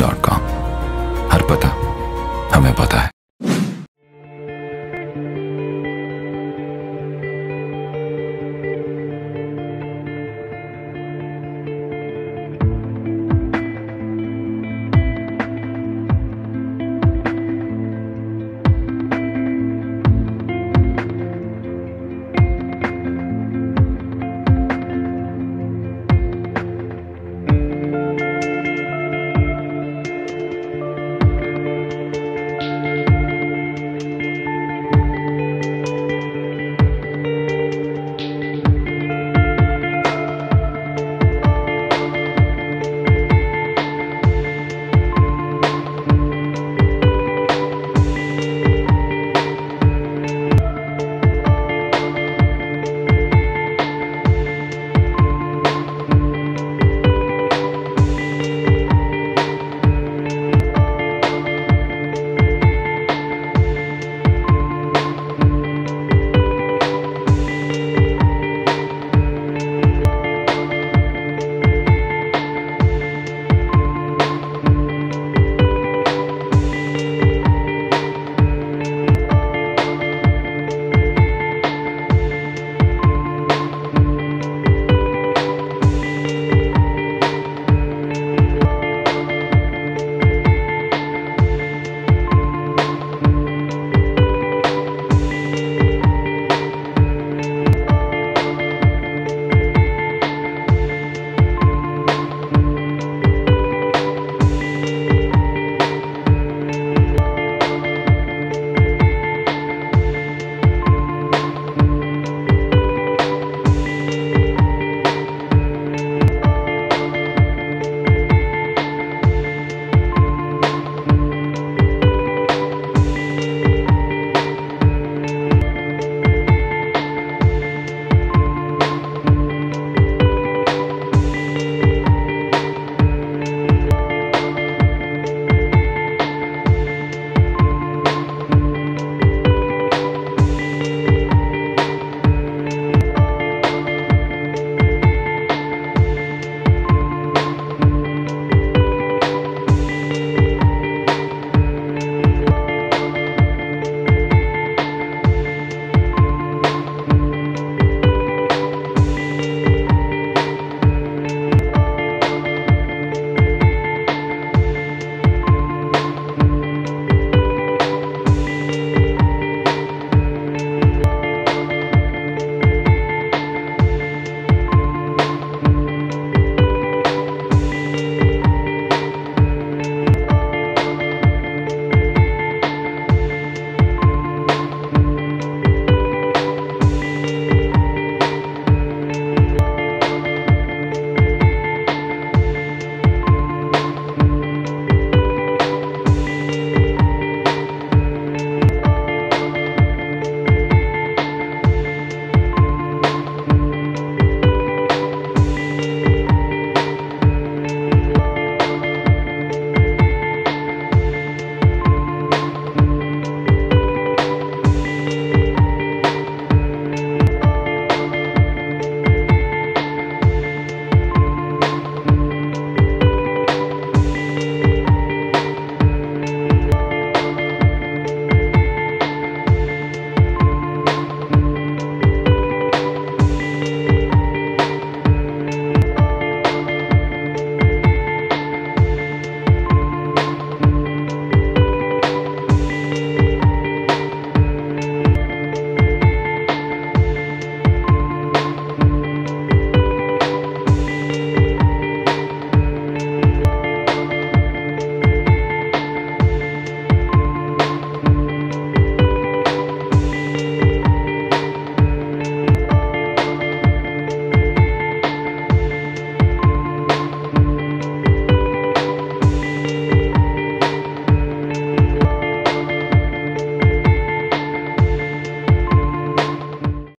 gmail.com.